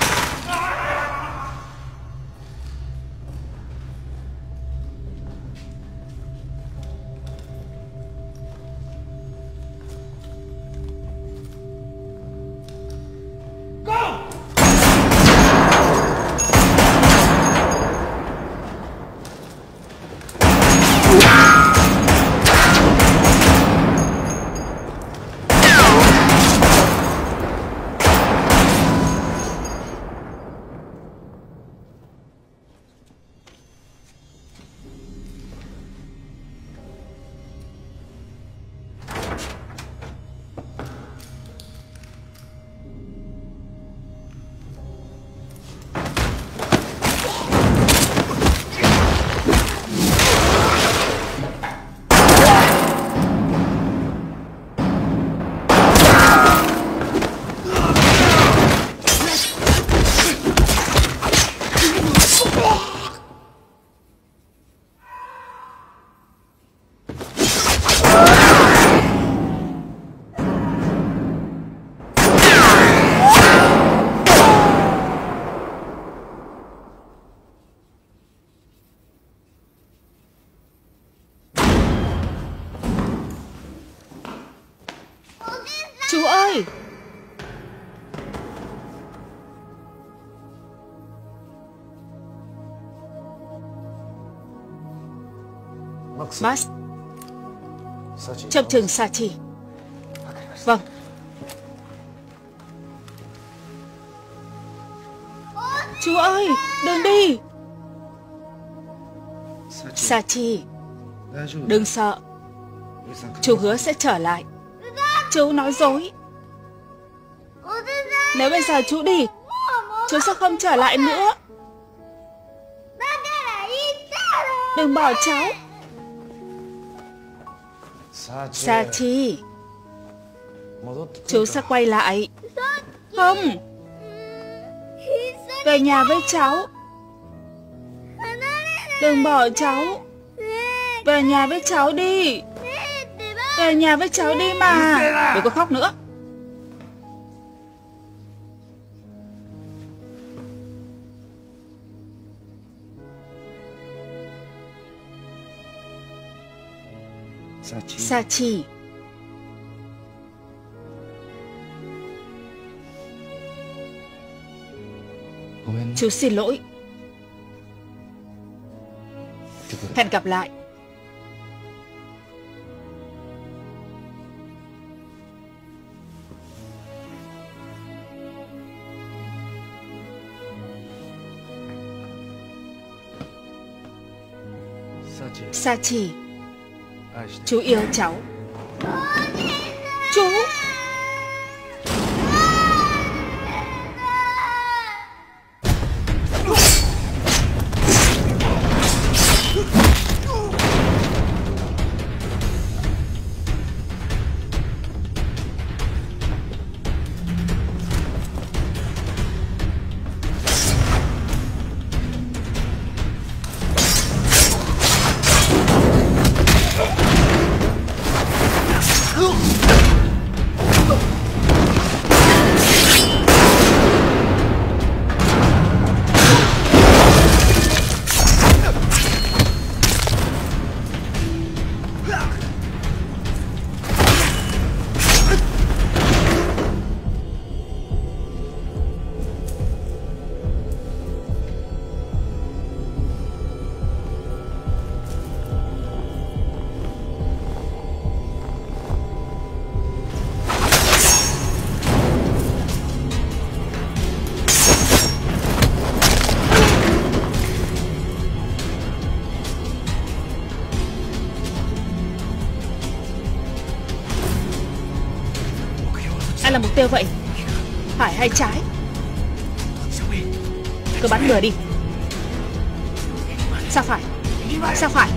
Max. Trong trường Sa Vâng. Chú ơi Đừng đi. Sa Đừng sợ. Chú hứa sẽ trở lại. Chú nói dối. Nếu bây giờ chú đi Chú sẽ không trở lại nữa. Đừng bỏ cháu. Sachi. Chú sẽ quay lại. Không. Về nhà với cháu. Đừng bỏ cháu. Về nhà với cháu đi. Về nhà với cháu đi mà. Đừng có khóc nữa. Sa chi. Chú xin lỗi. Hẹn gặp lại. Sa chi chú yêu cháu. Mục tiêu vậy? Phải hay trái? Cứ bắn người đi. Sao phải? Sao phải?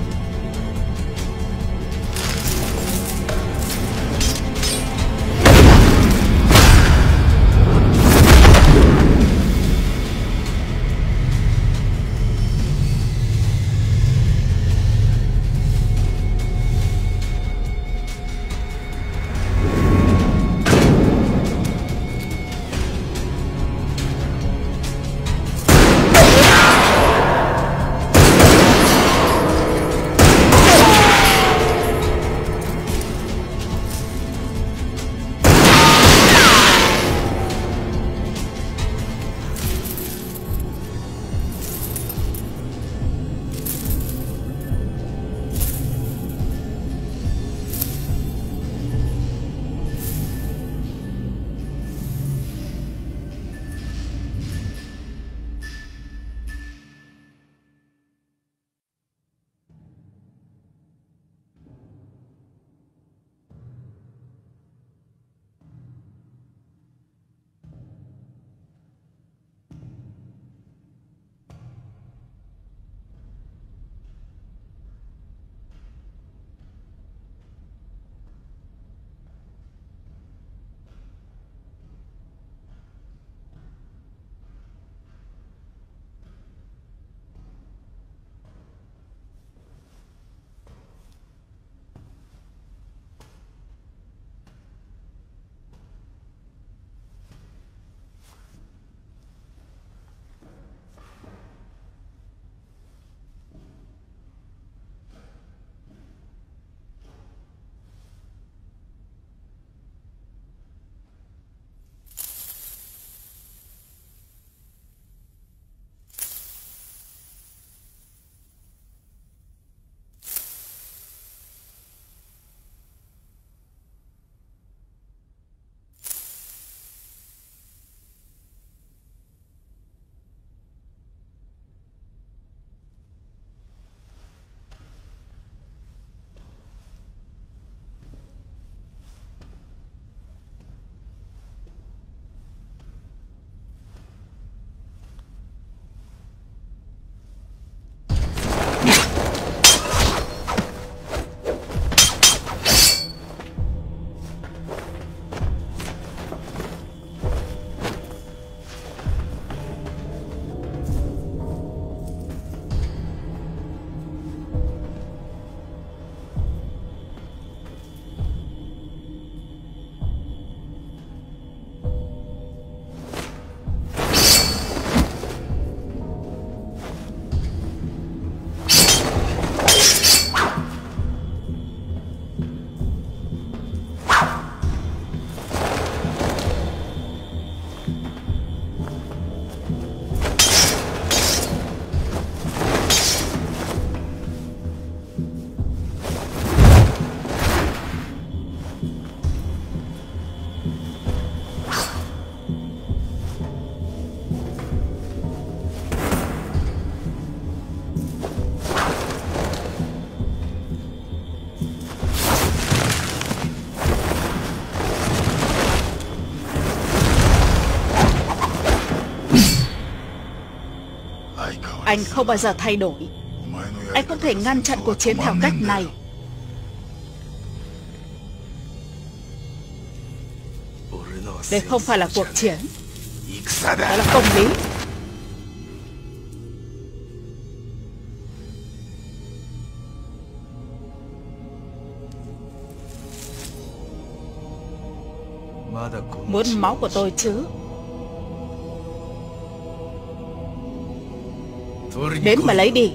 Anh không bao giờ thay đổi. Anh không thể ngăn chặn cuộc chiến theo cách này. Đây không phải là cuộc chiến. Đó là công lý. Muốn máu của tôi chứ? Đến mà lấy đi.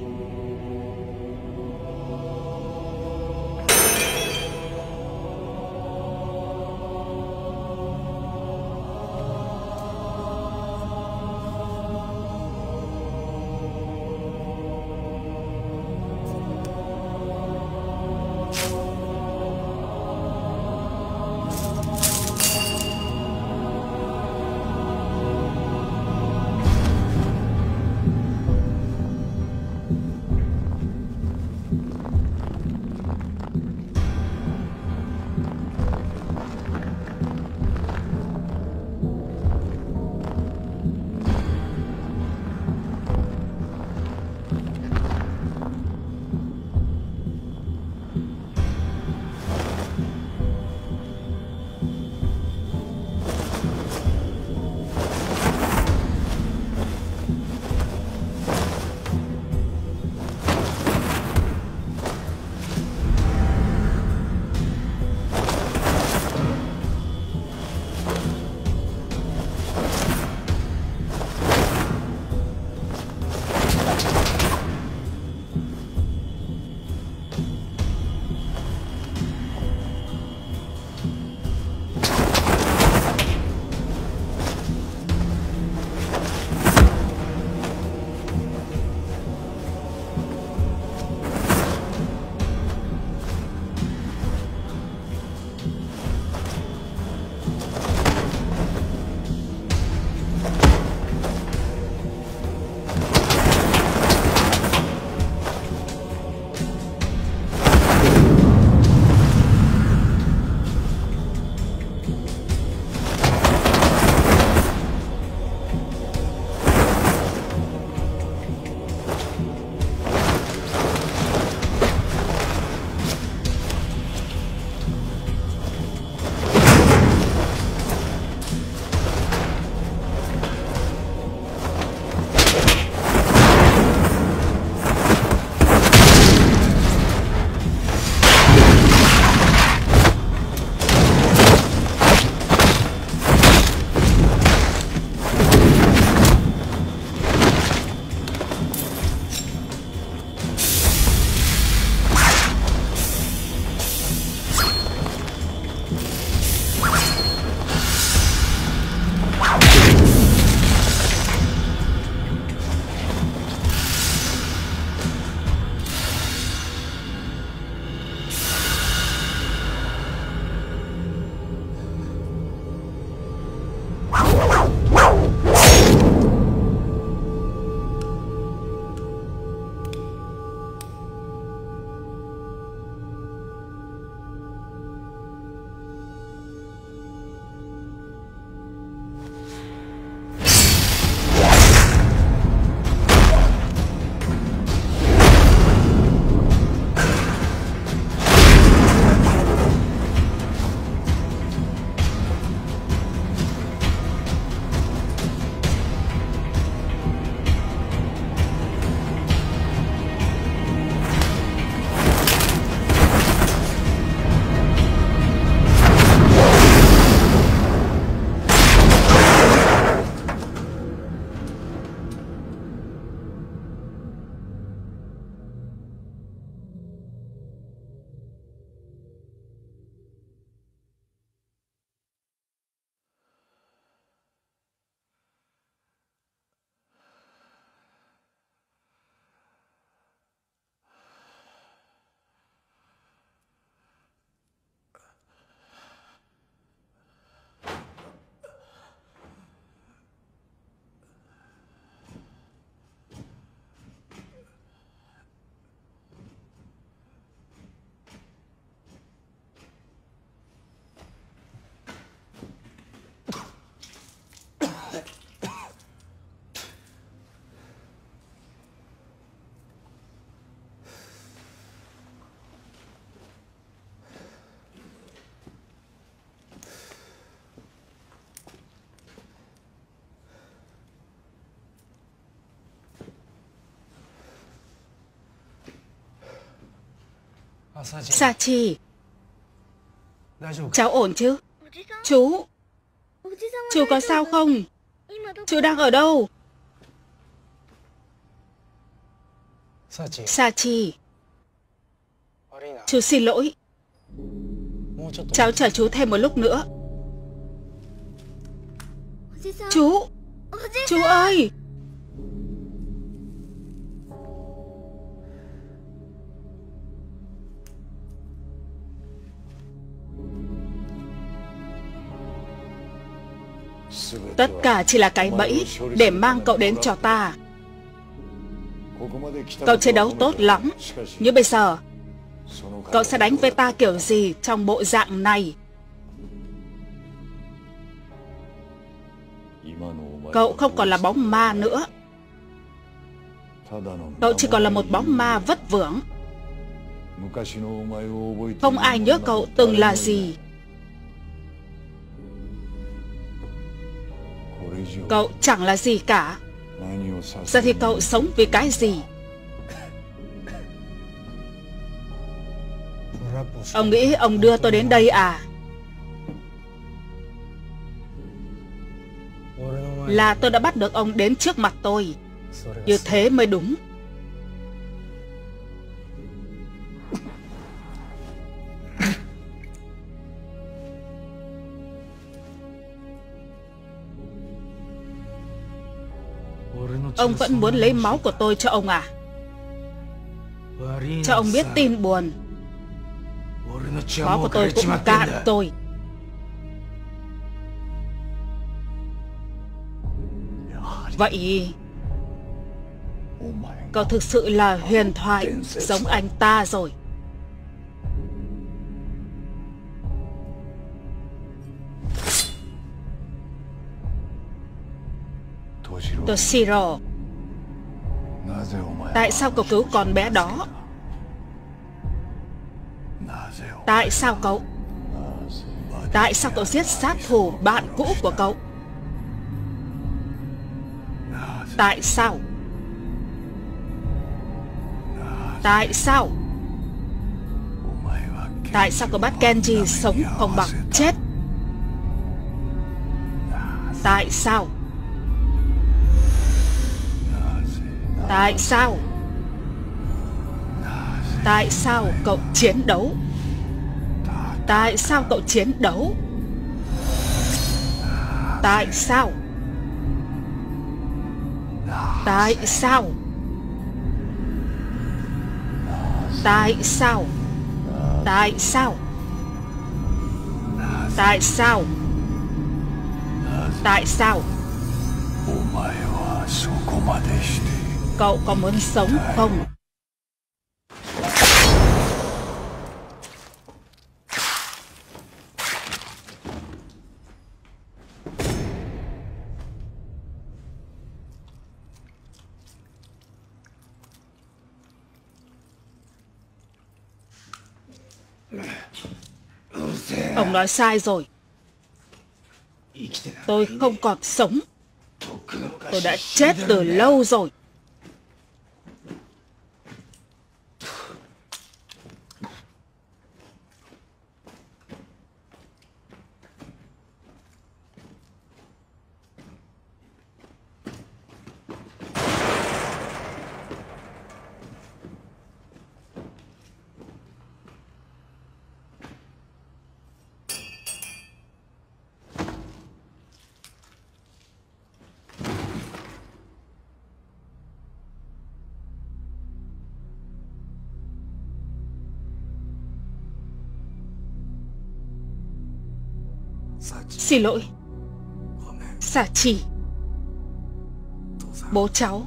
Sa Chi. Cháu ổn chứ? Chú. Chú có sao không? Chú đang ở đâu? Sa Chi. Chú xin lỗi. Cháu chờ chú thêm một lúc nữa. Chú. Chú ơi! Tất cả chỉ là cái bẫy để mang cậu đến cho ta. Cậu chiến đấu tốt lắm, nhưng bây giờ cậu sẽ đánh với ta kiểu gì trong bộ dạng này? Cậu không còn là bóng ma nữa. Cậu chỉ còn là một bóng ma vất vưởng. Không ai nhớ cậu từng là gì. Cậu chẳng là gì cả. Giờ thì cậu sống vì cái gì? Ông nghĩ ông đưa tôi đến đây à? Là tôi đã bắt được ông đến trước mặt tôi. Như thế mới đúng. Ông vẫn muốn lấy máu của tôi cho ông à? Cho ông biết tin buồn. Máu của tôi cũng cạn rồi Vậy Cậu thực sự là huyền thoại Giống anh ta rồi? Toshiro Tại sao cậu cứu con bé đó? Tại sao cậu? Tại sao cậu giết sát thủ bạn cũ của cậu? Tại sao? Tại sao? Tại sao cậu bắt Kenji sống không bằng chết? Tại sao? Tại sao? Tại sao cậu chiến đấu? Tại sao cậu chiến đấu? Tại sao? Tại sao? Tại sao? Tại sao? Tại sao? Tại sao? お前はそこまでして cậu có muốn sống không? Ông nói sai rồi. Tôi không còn sống. Tôi đã chết từ lâu rồi. Xin lỗi. Sachi. Bố cháu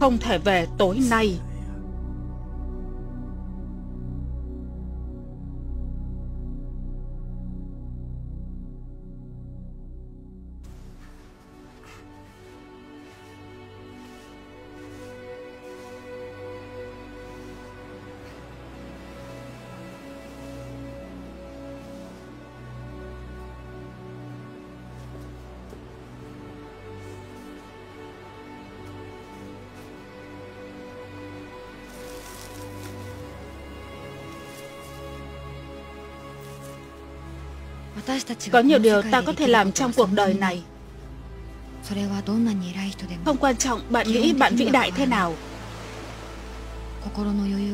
không thể về tối nay. Có nhiều điều ta có thể làm trong cuộc đời này. Không quan trọng bạn nghĩ bạn vĩ đại thế nào.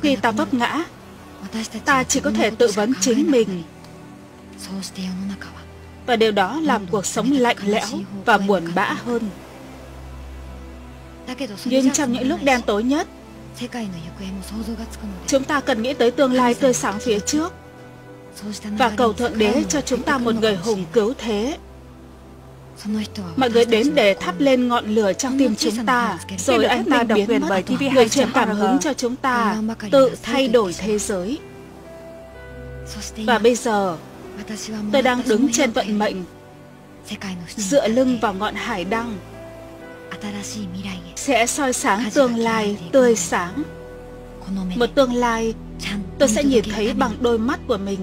Khi ta vấp ngã, ta chỉ có thể tự vấn chính mình. Và điều đó làm cuộc sống lạnh lẽo và buồn bã hơn. Nhưng trong những lúc đen tối nhất, chúng ta cần nghĩ tới tương lai tươi sáng phía trước và cầu Thượng Đế cho chúng ta một người hùng cứu thế. Mọi người đến để thắp lên ngọn lửa trong tim chúng ta, rồi anh ta độc quyền bởi TV người truyền cảm hứng cho chúng ta tự thay đổi thế giới. Và bây giờ, tôi đang đứng trên vận mệnh, dựa lưng vào ngọn hải đăng, sẽ soi sáng tương lai tươi sáng. Một tương lai tôi sẽ nhìn thấy bằng đôi mắt của mình